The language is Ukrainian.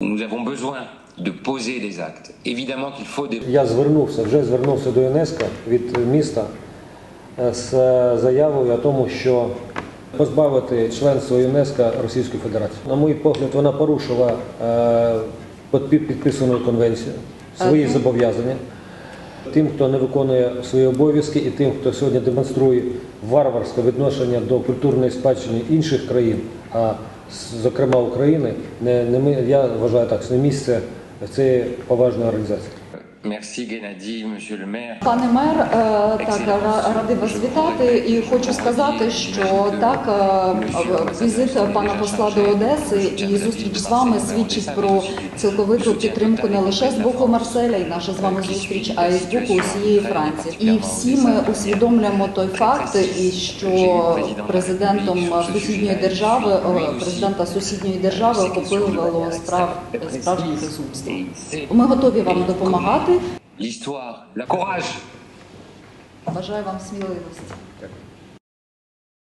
Nous avons besoin de poser des actes. Évidemment qu'il faut des... Я звернувся, вже звернувся до ЮНЕСКО від міста е, з заявою о тому, що позбавити членства ЮНЕСКО Російської Федерації. На мій погляд, вона порушила е, підпи- підписану конвенцію, свої зобов'язання. Тим, хто не виконує свої обов'язки, і тим, хто сьогодні демонструє варварське відношення до культурної спадщини інших країн, а зокрема України, не, не я вважаю так, не місце цієї поважної організації. Gennady, monsieur le maire. Пане мер, е, так ра- радий вас вітати і хочу сказати, що так е, візит пана посла до Одеси і зустріч з вами свідчить про цілковиту підтримку не лише з боку Марселя і наша з вами зустріч, а й з боку усієї Франції. І всі ми усвідомлюємо той факт, і що президентом сусідньої держави, е, президента сусідньої держави охопило справ справжнє безумство. Ми готові вам допомагати. L'histoire, la courage. Бажаю вам сміливості.